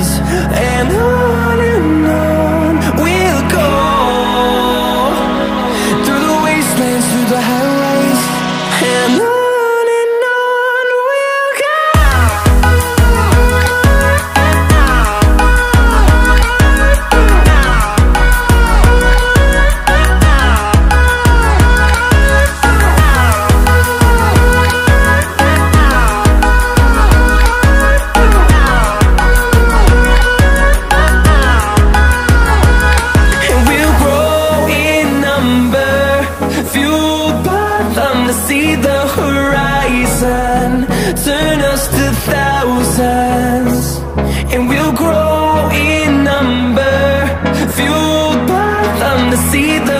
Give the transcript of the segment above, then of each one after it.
and I see the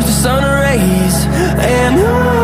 to sun rays And on